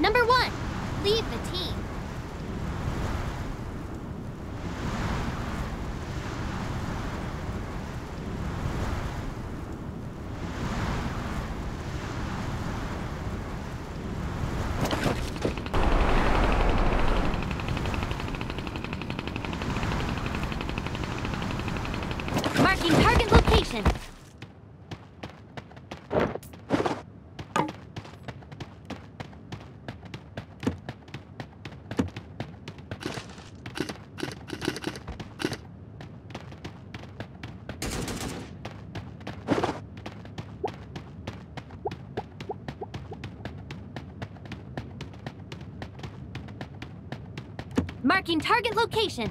Number one, leave the team. Marking target location.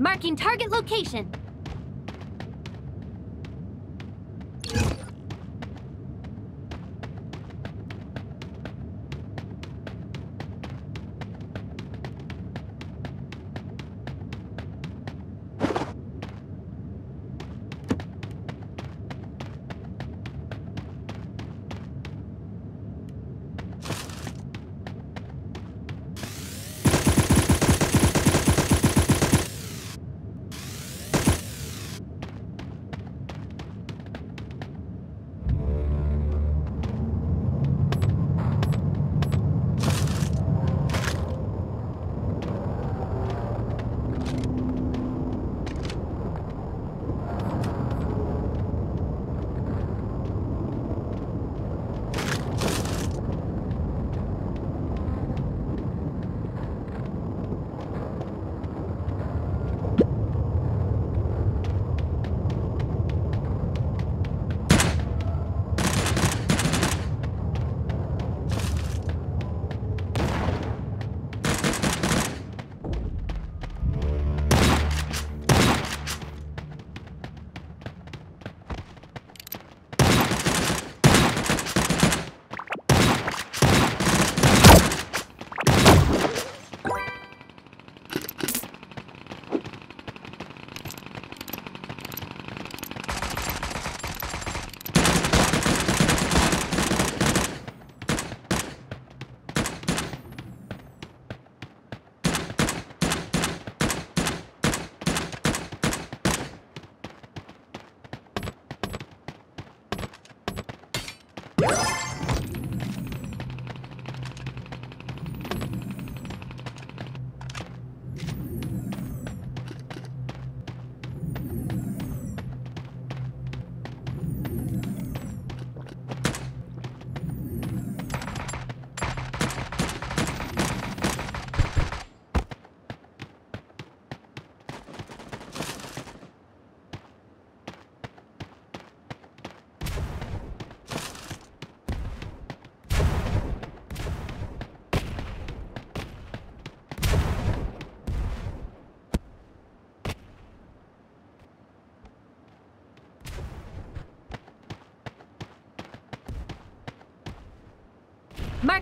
Marking target location.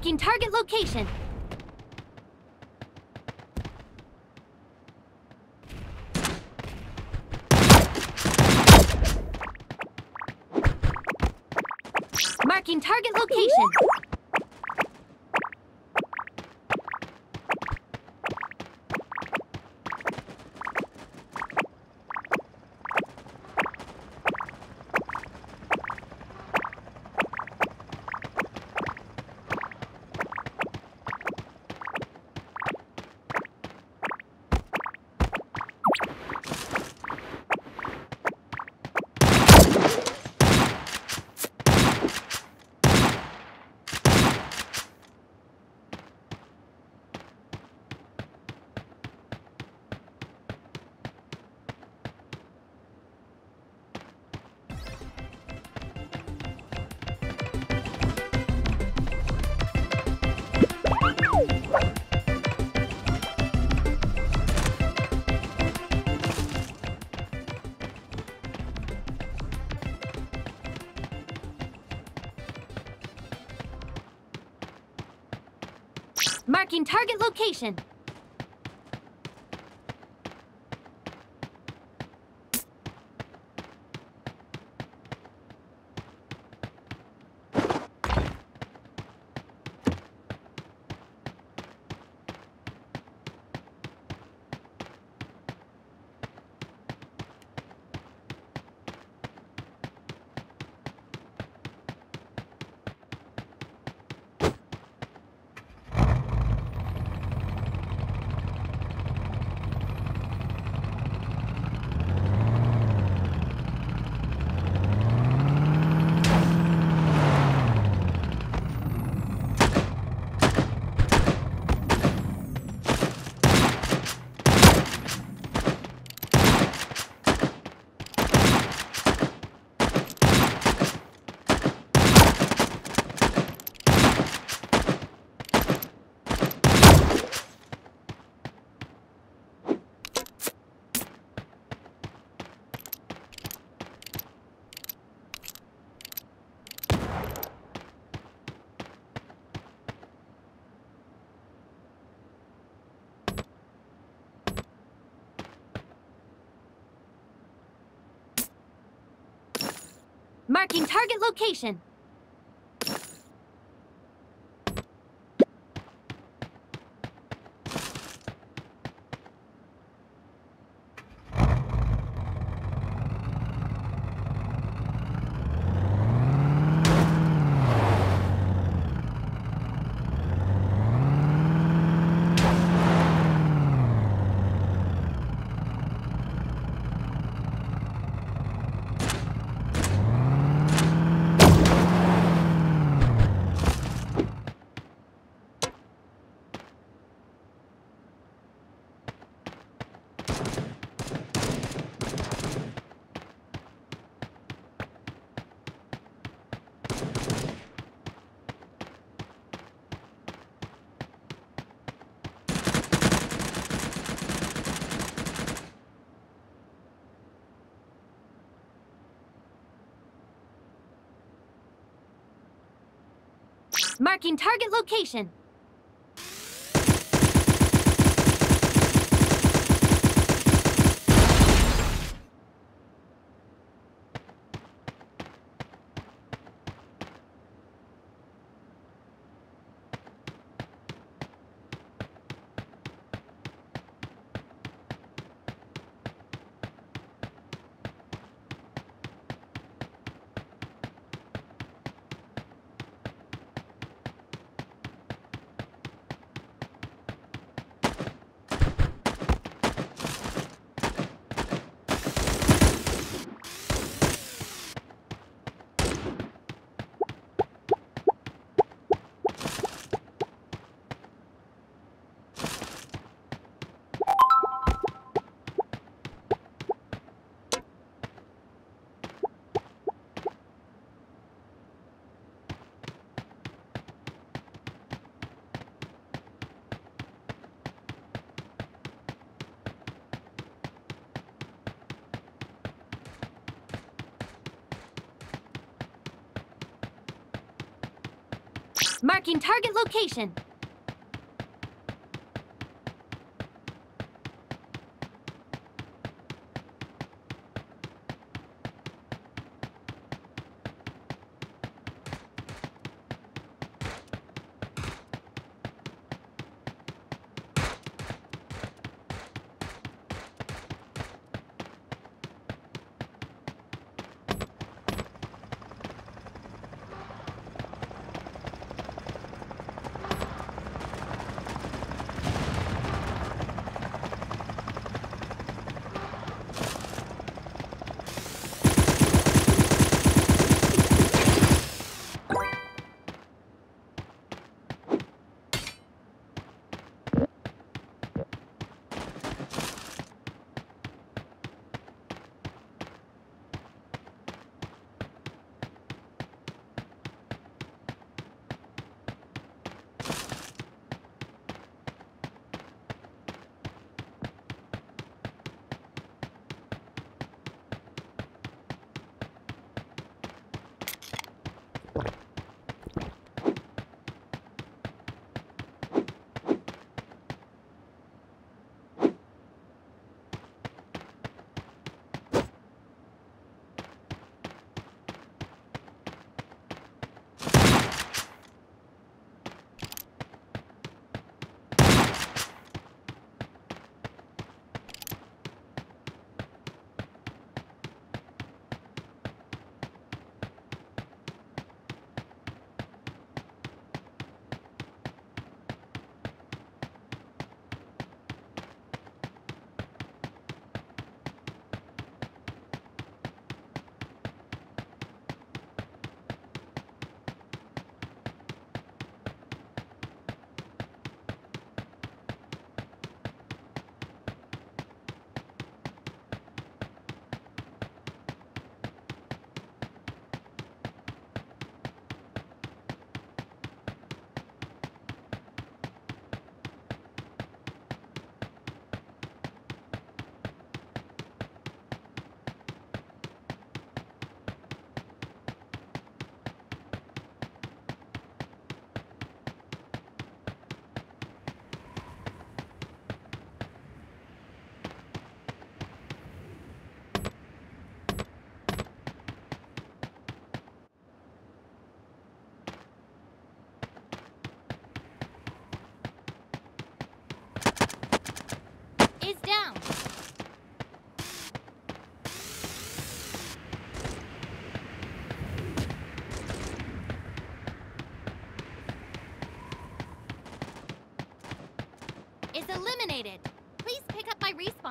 Marking target location. Marking target location. Marking target location. Marking target location. Marking target location. Marking target location.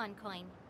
Respawn coin.